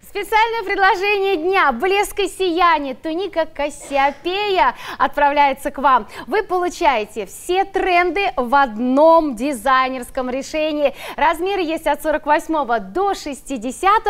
Специальное предложение дня «Блеск и сияние» туника Кассиопея отправляется к вам. Вы получаете все тренды в одном дизайнерском решении. Размеры есть от 48 до 60.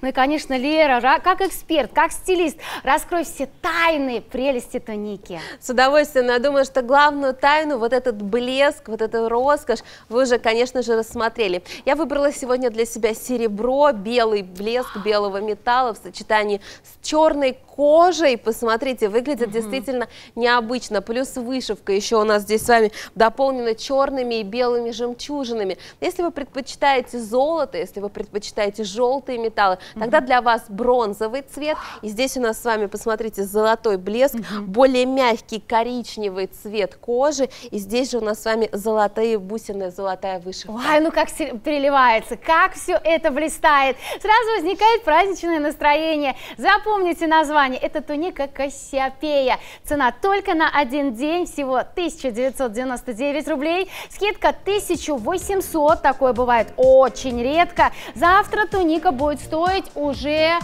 Ну и, конечно, Лера, как эксперт, как стилист, раскрой все тайны прелести туники. С удовольствием, но я думаю, что главную тайну, вот этот блеск, вот эту роскошь, вы уже, конечно же, рассмотрели. Я выбрала сегодня для себя серебро, белый блеск белого металла в сочетании с черной кожей. Посмотрите, выглядит угу. действительно необычно. Плюс вышивка еще у нас здесь с вами дополнена черными и белыми жемчужинами. Если вы предпочитаете золото, если вы предпочитаете желтые металлы, угу. тогда для вас бронзовый цвет. И здесь у нас с вами, посмотрите, золотой блеск, угу. более мягкий коричневый цвет кожи. И здесь же у нас с вами золотые бусины, золотая вышивка. Ой, ну как переливается, как все это блистает. Сразу возникает праздничное настроение. Запомните название. Это туника Кассиопея. Цена только на один день, всего 1999 рублей. Скидка 1800, такое бывает очень редко. Завтра туника будет стоить уже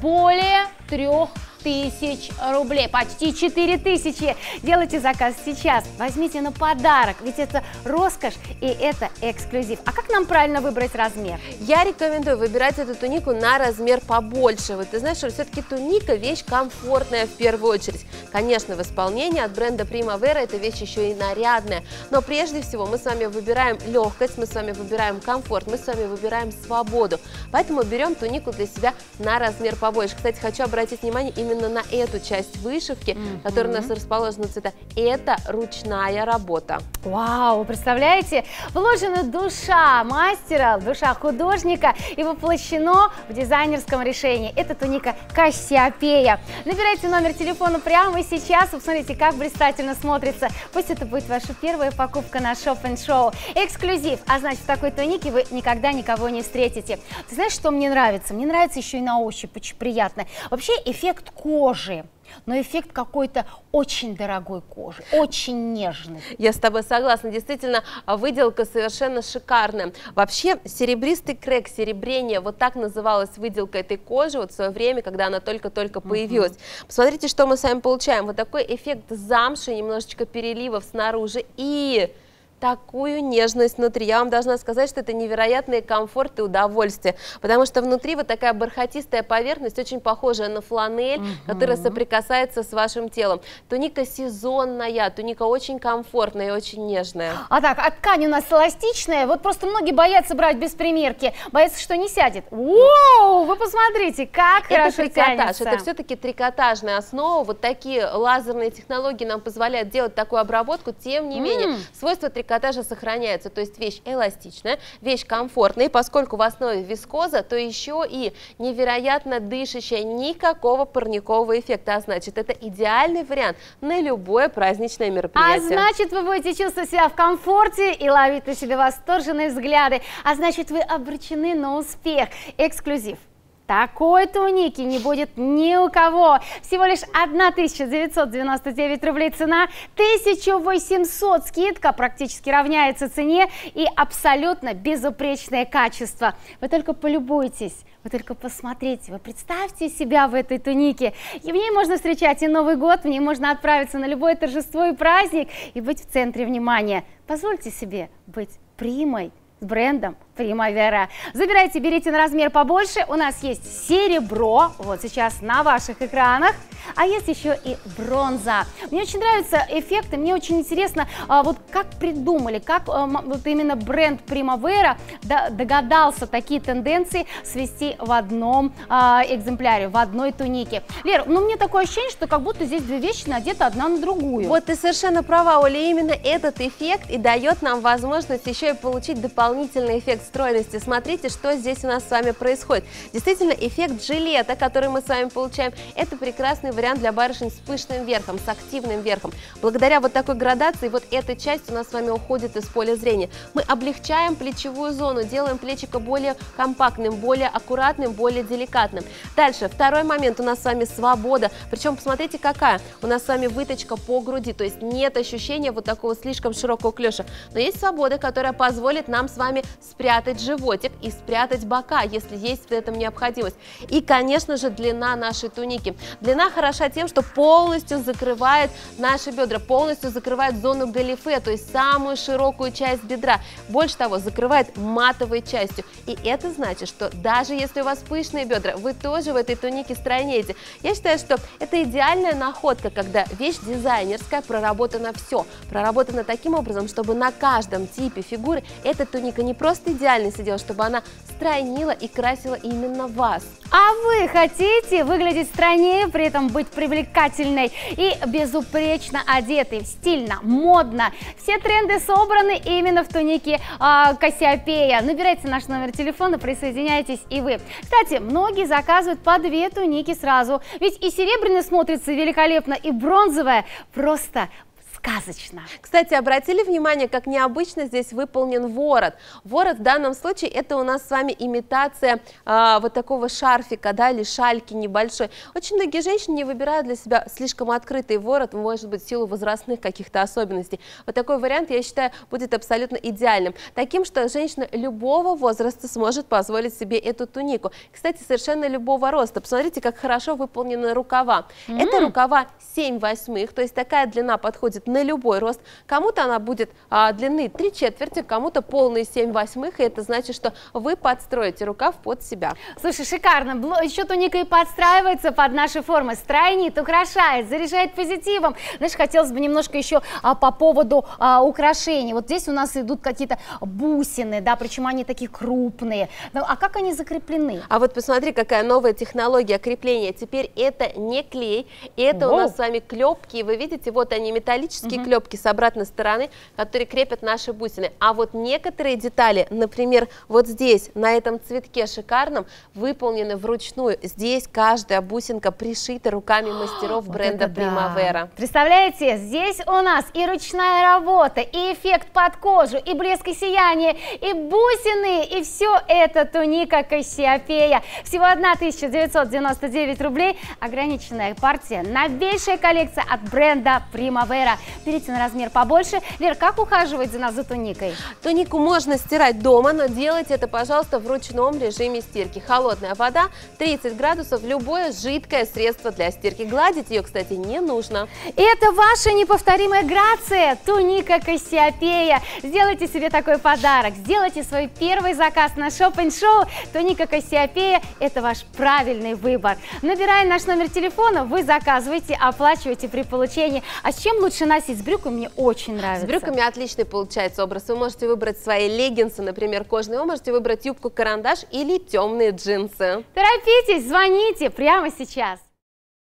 более трех тысяч рублей, почти 4 тысячи. Делайте заказ сейчас, возьмите на подарок, ведь это роскошь и это эксклюзив. А как нам правильно выбрать размер? Я рекомендую выбирать эту тунику на размер побольше. Вот ты знаешь, что все-таки туника вещь комфортная в первую очередь. Конечно, в исполнении от бренда Primavera эта вещь еще и нарядная, но прежде всего мы с вами выбираем легкость, мы с вами выбираем комфорт, мы с вами выбираем свободу. Поэтому берем тунику для себя на размер побольше. Кстати, хочу обратить внимание именно именно на эту часть вышивки, mm -hmm. которая у нас расположена цвета. Это ручная работа. Вау, представляете? Вложена душа мастера, душа художника и воплощено в дизайнерском решении. Это туника Кассиопея. Набирайте номер телефона прямо сейчас, посмотрите, как блистательно смотрится. Пусть это будет ваша первая покупка на Shop Show. Эксклюзив, а значит, в такой тунике вы никогда никого не встретите. Ты знаешь, что мне нравится? Мне нравится еще и на ощупь, очень приятно. Вообще эффект кожи но эффект какой-то очень дорогой кожи, очень нежный. Я с тобой согласна, действительно, выделка совершенно шикарная. Вообще, серебристый крэк, серебрение, вот так называлась выделка этой кожи вот в свое время, когда она только-только появилась. Угу. Посмотрите, что мы с вами получаем. Вот такой эффект замши, немножечко переливов снаружи и такую нежность внутри. Я вам должна сказать, что это невероятный комфорт и удовольствие, потому что внутри вот такая бархатистая поверхность, очень похожая на фланель, угу. которая соприкасается с вашим телом. Туника сезонная, туника очень комфортная и очень нежная. А так, а ткань у нас эластичная, вот просто многие боятся брать без примерки, боятся, что не сядет. Воу, вы посмотрите, как это хорошо трикотаж, тянется. Это все-таки трикотажная основа, вот такие лазерные технологии нам позволяют делать такую обработку, тем не менее, свойства трикотажа трикотажа сохраняется, то есть вещь эластичная, вещь комфортная, и поскольку в основе вискоза, то еще и невероятно дышащая, никакого парникового эффекта, а значит, это идеальный вариант на любое праздничное мероприятие. А значит, вы будете чувствовать себя в комфорте и ловить на себе восторженные взгляды, а значит, вы обречены на успех. Эксклюзив. Такой туники не будет ни у кого. Всего лишь 1999 рублей цена, 1800 скидка практически равняется цене и абсолютно безупречное качество. Вы только полюбуйтесь. Вы только посмотрите, вы представьте себя в этой тунике. И в ней можно встречать и Новый год, в ней можно отправиться на любое торжество и праздник и быть в центре внимания. Позвольте себе быть примой с брендом Primavera. Забирайте, берите на размер побольше. У нас есть серебро, вот сейчас на ваших экранах, а есть еще и бронза. Мне очень нравятся эффекты, мне очень интересно, а, вот как придумали, как а, вот именно бренд Primavera догадался такие тенденции свести в одном а, экземпляре, в одной тунике. Лер, ну мне такое ощущение, что как будто здесь две вещи надеты одна на другую. Вот ты совершенно права, Оля, именно этот эффект и дает нам возможность еще и получить дополнительный эффект стройности. Смотрите, что здесь у нас с вами происходит. Действительно, эффект жилета, который мы с вами получаем, это прекрасный вариант для барышень с пышным верхом, с активным верхом. Благодаря вот такой градации, вот эта часть у нас с вами уходит из поля зрения. Мы облегчаем плечевую зону, делаем плечико более компактным, более аккуратным, более деликатным. Дальше, второй момент у нас с вами свобода. Причем, посмотрите, какая. У нас с вами выточка по груди, то есть нет ощущения вот такого слишком широкого клеша. Но есть свобода, которая позволит нам с вами спрятать спрятать животик и спрятать бока, если есть в этом необходимость. И, конечно же, длина нашей туники. Длина хороша тем, что полностью закрывает наши бедра, полностью закрывает зону галифе, то есть самую широкую часть бедра. Больше того, закрывает матовой частью. И это значит, что даже если у вас пышные бедра, вы тоже в этой тунике стройнеете. Я считаю, что это идеальная находка, когда вещь дизайнерская, проработана все. Проработана таким образом, чтобы на каждом типе фигуры эта туника не просто идеально сидела, чтобы она стройнила и красила именно вас. А вы хотите выглядеть стройнее, при этом быть привлекательной и безупречно одетой, стильно, модно? Все тренды собраны именно в тунике э, Кассиопея. Набирайте наш номер телефона, присоединяйтесь и вы. Кстати, многие заказывают по две туники сразу, ведь и серебряная смотрится великолепно, и бронзовая просто сказочно. Кстати, обратили внимание, как необычно здесь выполнен ворот. Ворот в данном случае это у нас с вами имитация а, вот такого шарфика, да, или шальки небольшой. Очень многие женщины не выбирают для себя слишком открытый ворот, может быть, в силу возрастных каких-то особенностей. Вот такой вариант, я считаю, будет абсолютно идеальным. Таким, что женщина любого возраста сможет позволить себе эту тунику. Кстати, совершенно любого роста. Посмотрите, как хорошо выполнены рукава. Mm -hmm. Это рукава 7 восьмых, то есть такая длина подходит на любой рост. Кому-то она будет а, длины 3 четверти, кому-то полные 7 восьмых, и это значит, что вы подстроите рукав под себя. Слушай, шикарно. Еще туника и подстраивается под наши формы, стройнит, украшает, заряжает позитивом. Знаешь, хотелось бы немножко еще а, по поводу а, украшений. Вот здесь у нас идут какие-то бусины, да, причем они такие крупные. Ну, а как они закреплены? А вот посмотри, какая новая технология крепления. Теперь это не клей, это Воу. у нас с вами клепки. Вы видите, вот они металлические металлические угу. клепки с обратной стороны, которые крепят наши бусины. А вот некоторые детали, например, вот здесь, на этом цветке шикарном, выполнены вручную. Здесь каждая бусинка пришита руками мастеров бренда вот Primavera. Да. Представляете, здесь у нас и ручная работа, и эффект под кожу, и блеск и сияние, и бусины, и все это туника Кассиопея. Всего 1999 рублей, ограниченная партия, новейшая коллекция от бренда Primavera берите на размер побольше. Лер, как ухаживать за нас за туникой? Тунику можно стирать дома, но делайте это, пожалуйста, в ручном режиме стирки. Холодная вода, 30 градусов, любое жидкое средство для стирки. Гладить ее, кстати, не нужно. Это ваша неповторимая грация, туника Кассиопея. Сделайте себе такой подарок, сделайте свой первый заказ на шоп-н-шоу. Туника Кассиопея – это ваш правильный выбор. Набирая наш номер телефона, вы заказываете, оплачиваете при получении. А с чем лучше носить? с брюками мне очень нравится. С брюками отличный получается образ. Вы можете выбрать свои леггинсы, например, кожаные, вы можете выбрать юбку-карандаш или темные джинсы. Торопитесь, звоните прямо сейчас.